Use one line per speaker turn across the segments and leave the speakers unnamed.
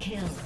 Kill.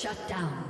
Shut down.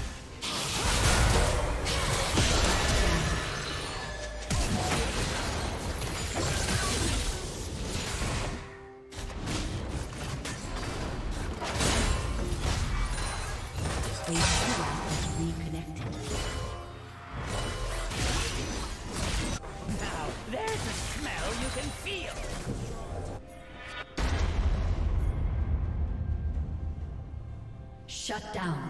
Shut down.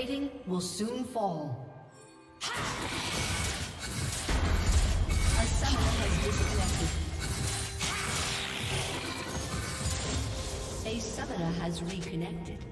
plating will soon fall. A summoner has disconnected. A summoner has reconnected.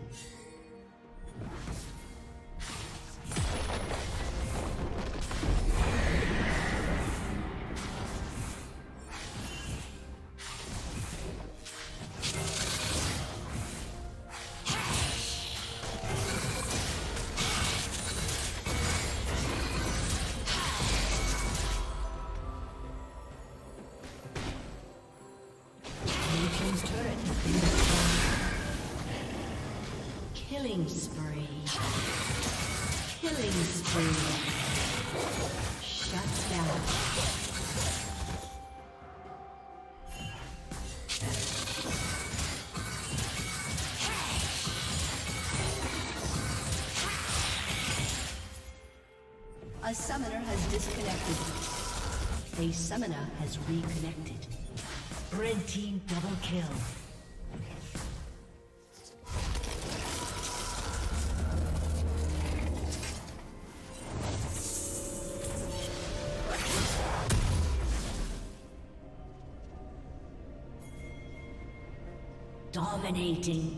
A summoner has disconnected. A summoner has reconnected. Red team double kill. Dominating.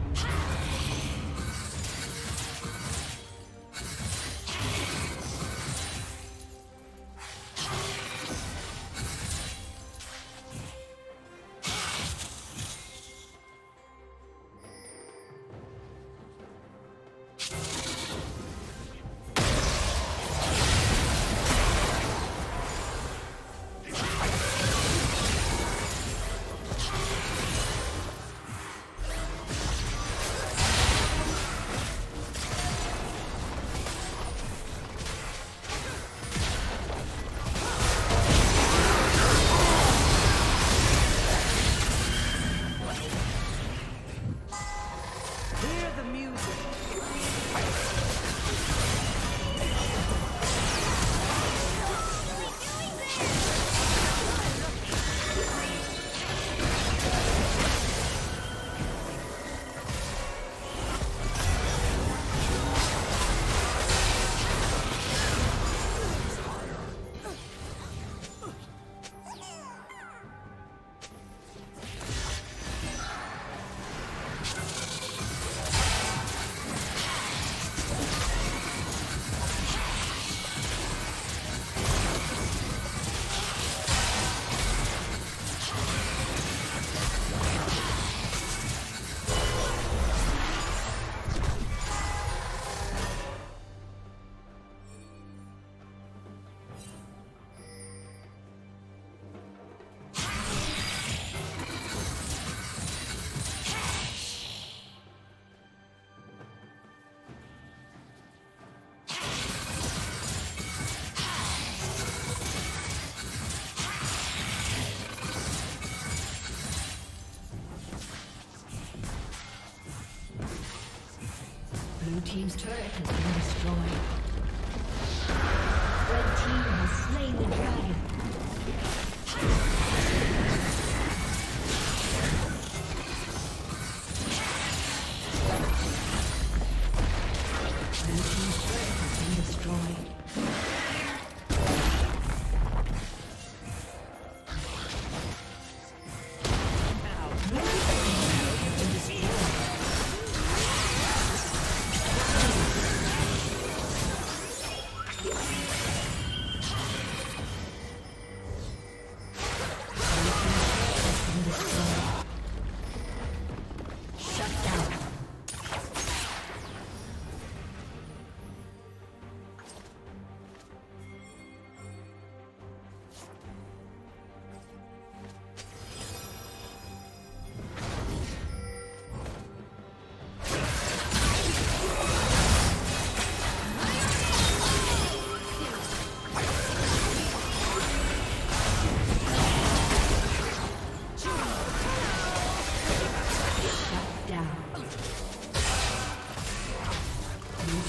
Team's turret has